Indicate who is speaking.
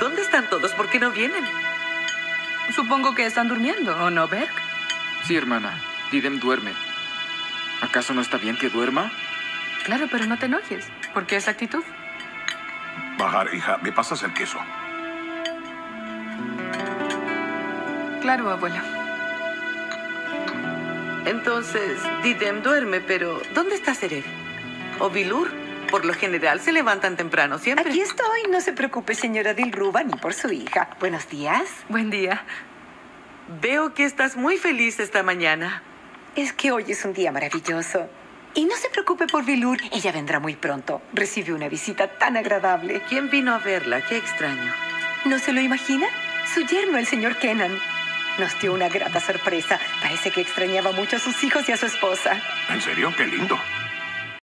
Speaker 1: ¿Dónde están todos? ¿Por qué no vienen?
Speaker 2: Supongo que están durmiendo, ¿o no, Berg?
Speaker 3: Sí, hermana. Didem duerme. ¿Acaso no está bien que duerma?
Speaker 2: Claro, pero no te enojes. ¿Por qué esa actitud?
Speaker 4: Bajar, hija, ¿me pasas el queso?
Speaker 2: Claro, abuela.
Speaker 1: Entonces, Didem duerme, pero ¿dónde está Seref? ¿O Bilur? Por lo general se levantan temprano siempre.
Speaker 5: Aquí estoy, no se preocupe, señora Dilruba, ni por su hija. Buenos días.
Speaker 2: Buen día.
Speaker 1: Veo que estás muy feliz esta mañana.
Speaker 5: Es que hoy es un día maravilloso. Y no se preocupe por Vilur, ella vendrá muy pronto. Recibe una visita tan agradable.
Speaker 1: ¿Quién vino a verla? Qué extraño.
Speaker 5: ¿No se lo imagina? Su yerno, el señor Kenan. Nos dio una grata sorpresa. Parece que extrañaba mucho a sus hijos y a su esposa.
Speaker 4: ¿En serio? Qué lindo.